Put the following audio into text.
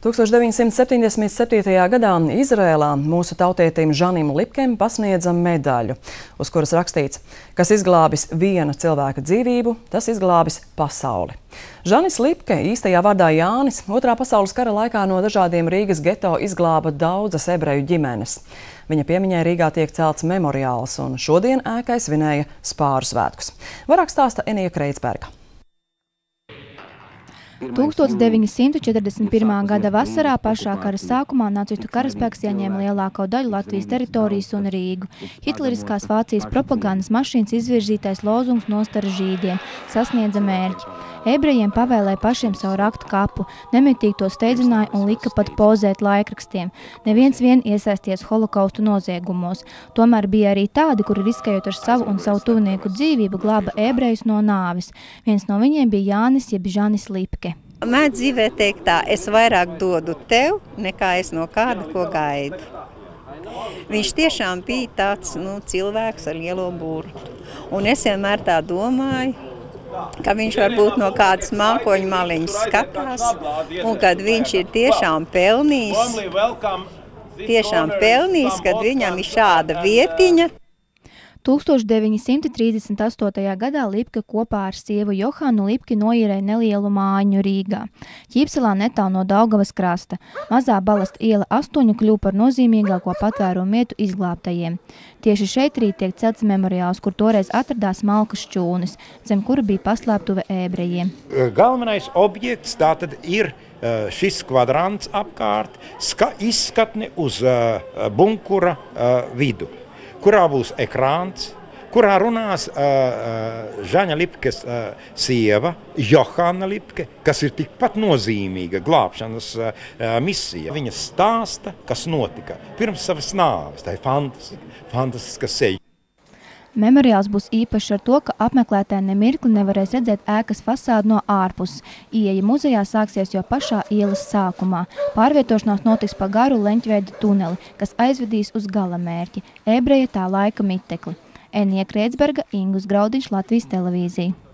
1977. gadā Izrēlā mūsu tautietim Žanim Lipkem pasniedza medaļu, uz kuras rakstīts, kas izglābis viena cilvēka dzīvību, tas izglābis pasauli. Žanis Lipke, īstajā vārdā Jānis, otrā pasaules kara laikā no dažādiem Rīgas geto izglāba daudzas ebreju ģimenes. Viņa piemiņai Rīgā tiek celts memoriāls, un šodien ēkai svinēja spāru svētkus. Vairāk stāsta Enija Kreitsberga. 1941. gada vasarā pašā kara sākumā nacistu karaspēks ieņēma lielāko daļu Latvijas teritorijas un Rīgu. Hitleriskās Vācijas propagandas mašīnas izvirzītais lozungs nostara žīdiem sasniedza mērķi. Ebrejiem pavēlēja pašiem savu raktu kapu, nemitīgi to steidzināja un lika pat pozēt laikrakstiem. Neviens vien iesaisties holokaustu noziegumos. Tomēr bija arī tādi, kuri riskējot ar savu un savu tuvinieku dzīvību glāba ebrejus no nāvis. Viens no viņiem bija Jānis jeb Žanis Lipke. Mēdz dzīvē teikt tā, es vairāk dodu tev, nekā es no kāda ko gaidu. Viņš tiešām bija tāds nu, cilvēks ar lielo burtu. Un es vienmēr tā domāju, ka viņš varbūt no kādas mākoņu maliņas skatās, un kad viņš ir tiešām pelnījis, tiešām pelnījis, kad viņam ir šāda vietiņa. 1938. gadā Lipke kopā ar sievu Johanu Lipki noīrēja nelielu mājiņu Rīgā. Ķīpselā netālu no Daugavas krasta. Mazā balasta iela astoņu kļuva par nozīmīgāko patvērumu vietu izglābtajiem. Tieši šeit arī tiek celts memoriāls, kur toreiz atradās malkas čūnis, zem kura bija paslēptuve ebrejiem. Galvenais objekts tātad ir šis kvadrants apkārt, ska, izskatne uz uh, bunkura uh, vidu kurā būs ekrāns, kurā runās uh, uh, Žaņa Lipkes uh, sieva, Johana Lipke, kas ir tikpat nozīmīga glābšanas uh, misija. Viņa stāsta, kas notika pirms savas nāves. Tā ir fantastiska, fantastiska seja. Memoriāls būs īpašs ar to, ka apmeklētāji nemirkli nevarēs redzēt ēkas fasādu no ārpuses. Ieeja muzejā sāksies jau pašā ielas sākumā. Pārvietošanās notiks pa garu leņķveida tuneli, kas aizvedīs uz galamērķi – ebreja tā laika mitekli. Enija Krētsberga, Ingus Graudiņš, Latvijas televīzija.